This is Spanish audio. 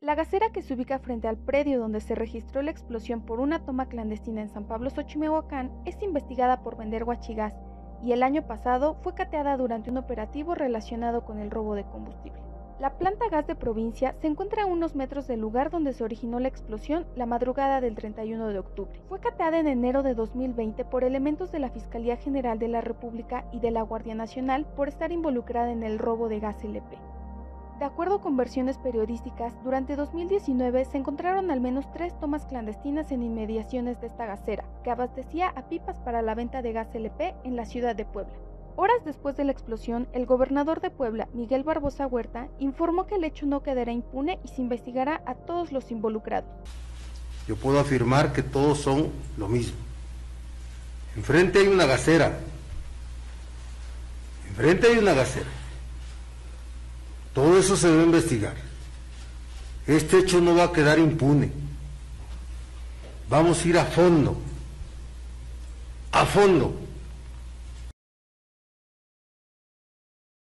La gasera que se ubica frente al predio donde se registró la explosión por una toma clandestina en San Pablo Xochimehuacán es investigada por vender guachigás y el año pasado fue cateada durante un operativo relacionado con el robo de combustible. La planta gas de provincia se encuentra a unos metros del lugar donde se originó la explosión la madrugada del 31 de octubre. Fue cateada en enero de 2020 por elementos de la Fiscalía General de la República y de la Guardia Nacional por estar involucrada en el robo de gas LP. De acuerdo con versiones periodísticas, durante 2019 se encontraron al menos tres tomas clandestinas en inmediaciones de esta gasera, que abastecía a pipas para la venta de gas LP en la ciudad de Puebla. Horas después de la explosión, el gobernador de Puebla, Miguel Barbosa Huerta, informó que el hecho no quedará impune y se investigará a todos los involucrados. Yo puedo afirmar que todos son lo mismo. Enfrente hay una gasera. Enfrente hay una gasera. Todo eso se debe investigar. Este hecho no va a quedar impune. Vamos a ir a fondo, a fondo.